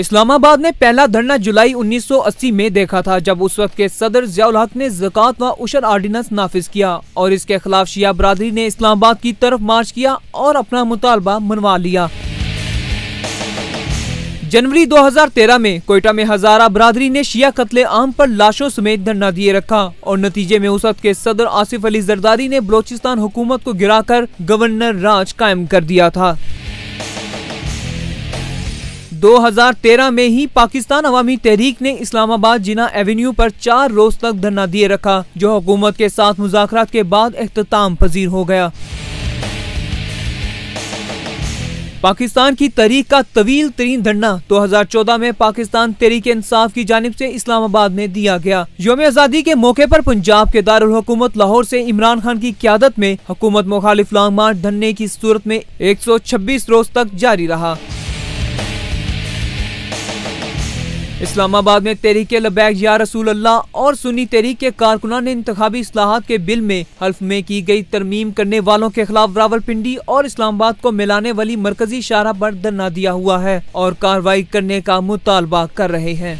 اسلام آباد نے پہلا دھرنا جولائی انیس سو اسی میں دیکھا تھا، جب اس وقت کے صدر ضیاء الحق نے زکوٰۃ و عشر آرڈیننس نافذ کیا اور اس کے خلاف شیعہ برادری نے اسلام آباد کی طرف مارچ کیا اور اپنا مطالبہ منوا لیا۔ جنوری دو ہزار تیرہ میں کوئٹہ میں ہزارہ برادری نے شیعہ قتل عام پر لاشوں سمیت دھرنا دیے رکھا اور نتیجے میں اس وقت کے صدر آصف علی زرداری نے بلوچستان حکومت کو گرا کر گورنر راج قائم کر دیا تھا۔ دو ہزار تیرہ میں ہی پاکستان عوامی تحریک نے اسلام آباد جنا ایونیو پر چار روز تک دھرنا دیے رکھا، جو حکومت کے ساتھ مذاکرات کے بعد اختتام پذیر ہو گیا۔ پاکستان کی تحریک کا طویل ترین دھرنا دو ہزار چودہ میں پاکستان تحریک انصاف کی جانب سے اسلام آباد میں دیا گیا۔ یوم آزادی کے موقع پر پنجاب کے دارالحکومت لاہور سے عمران خان کی قیادت میں حکومت مخالف لانگ مارچ دھرنے کی صورت میں ایک سو چھبیس روز تک جاری رہا۔ اسلام آباد میں تحریک لبیک یا رسول اللہ اور سنی تحریک کے کارکنان نے انتخابی اصلاحات کے بل میں حلف میں کی گئی ترمیم کرنے والوں کے خلاف راول پنڈی اور اسلام آباد کو ملانے والی مرکزی شارہ پر دھرنا دیا ہوا ہے اور کاروائی کرنے کا مطالبہ کر رہے ہیں۔